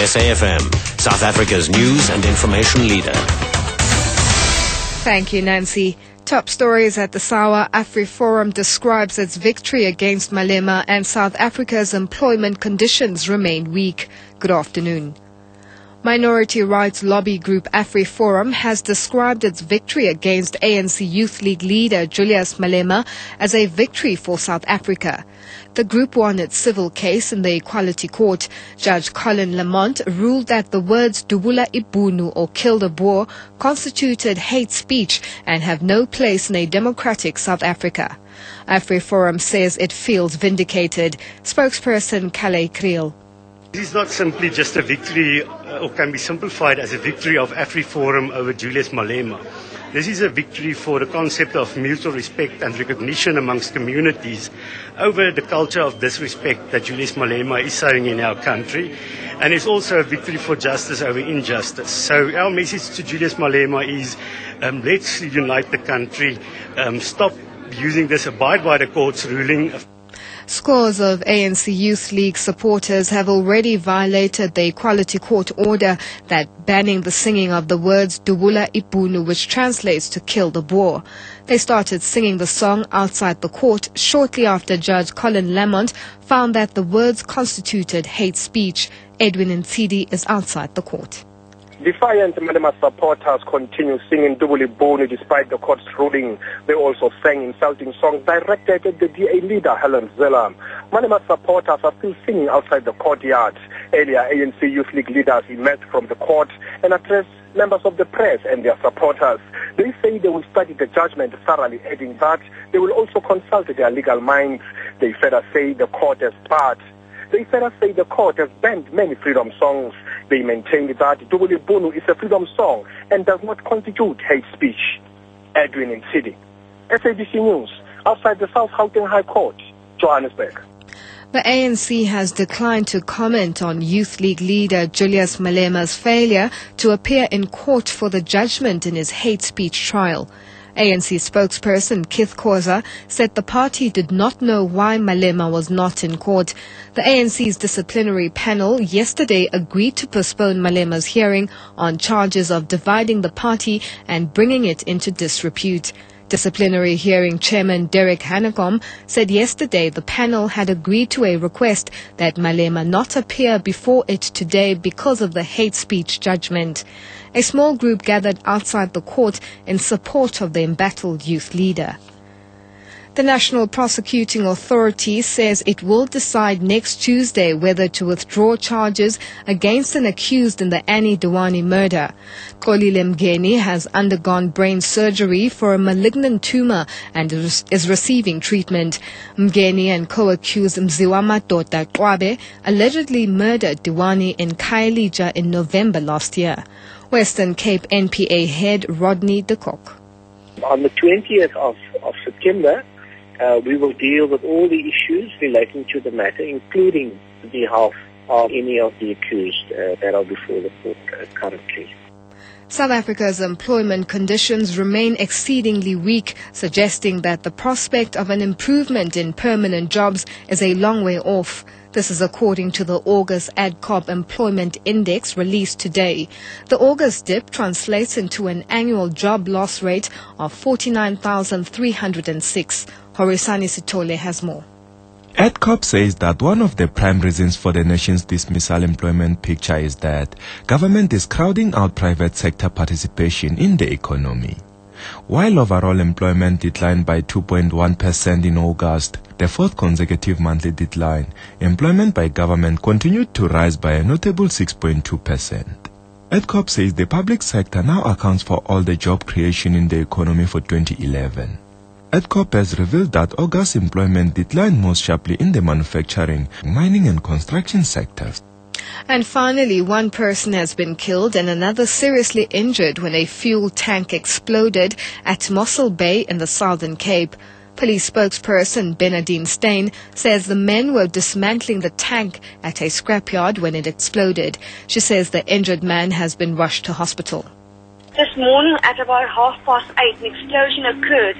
SAFM, South Africa's news and information leader. Thank you, Nancy. Top stories at the SAWA AfriForum describes its victory against Malema and South Africa's employment conditions remain weak. Good afternoon. Minority rights lobby group AfriForum has described its victory against ANC Youth League leader Julius Malema as a victory for South Africa. The group won its civil case in the Equality Court. Judge Colin Lamont ruled that the words Dubula Ibunu or kill the Boer constituted hate speech and have no place in a democratic South Africa. AfriForum says it feels vindicated. Spokesperson Kallie Kriel. This is not simply just a victory, uh, or can be simplified as a victory of AfriForum over Julius Malema. This is a victory for the concept of mutual respect and recognition amongst communities over the culture of disrespect that Julius Malema is sowing in our country. And it's also a victory for justice over injustice. So our message to Julius Malema is um, let's unite the country, um, stop using this, abide by the court's ruling. Scores of ANC Youth League supporters have already violated the Equality Court order that banning the singing of the words Dubula Ibunu, which translates to kill the boar. They started singing the song outside the court shortly after Judge Colin Lamont found that the words constituted hate speech. Edwin Ntshidi is outside the court. Defiant Malema supporters continue singing Dubuli Boni despite the court's ruling. They also sang insulting songs directed at the DA leader, Helen Zille. Malema supporters are still singing outside the courtyard. Earlier, ANC Youth League leaders emerged from the court and addressed members of the press and their supporters. They say they will study the judgment thoroughly, adding that they will also consult their legal minds. They further say the court has barred they further say the court has banned many freedom songs. They maintain that Dubuli Bunu is a freedom song and does not constitute hate speech. Edwin Ntshidi. SABC News, outside the South Gauteng High Court, Johannesburg. The ANC has declined to comment on Youth League leader Julius Malema's failure to appear in court for the judgment in his hate speech trial. ANC spokesperson Keith Khoza said the party did not know why Malema was not in court. The ANC's disciplinary panel yesterday agreed to postpone Malema's hearing on charges of dividing the party and bringing it into disrepute. Disciplinary hearing chairman Derek Hanekom said yesterday the panel had agreed to a request that Malema not appear before it today because of the hate speech judgment. A small group gathered outside the court in support of the embattled youth leader. The National Prosecuting Authority says it will decide next Tuesday whether to withdraw charges against an accused in the Annie Dewani murder. Xolile Mngeni has undergone brain surgery for a malignant tumor and is receiving treatment. Mngeni and co-accused Mziwamadoda Qwabe allegedly murdered Dewani in Khayelitsha in November last year. Western Cape NPA head Rodney de Kock. On the 20th of, of September, uh, we will deal with all the issues relating to the matter, including the behalf of any of the accused uh, that are before the court uh, currently. South Africa's employment conditions remain exceedingly weak, suggesting that the prospect of an improvement in permanent jobs is a long way off. This is according to the August Adcorp Employment Index released today. The August dip translates into an annual job loss rate of 49,306. Horisani Sitole has more. Adcorp says that one of the prime reasons for the nation's dismissal employment picture is that government is crowding out private sector participation in the economy. While overall employment declined by 2.1% in August, the fourth consecutive monthly decline, employment by government continued to rise by a notable 6.2%. Adcorp says the public sector now accounts for all the job creation in the economy for 2011. Adcorp has revealed that August employment declined most sharply in the manufacturing, mining and construction sectors. And finally, one person has been killed and another seriously injured when a fuel tank exploded at Mossel Bay in the Southern Cape. Police spokesperson Bernadine Steyn says the men were dismantling the tank at a scrapyard when it exploded. She says the injured man has been rushed to hospital. This morning at about half past eight, an explosion occurred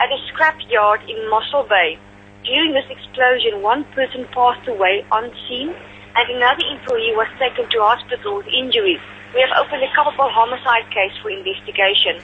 at a scrapyard in Mossel Bay. During this explosion, one person passed away on scene and another employee was taken to hospital with injuries. We have opened a culpable homicide case for investigation.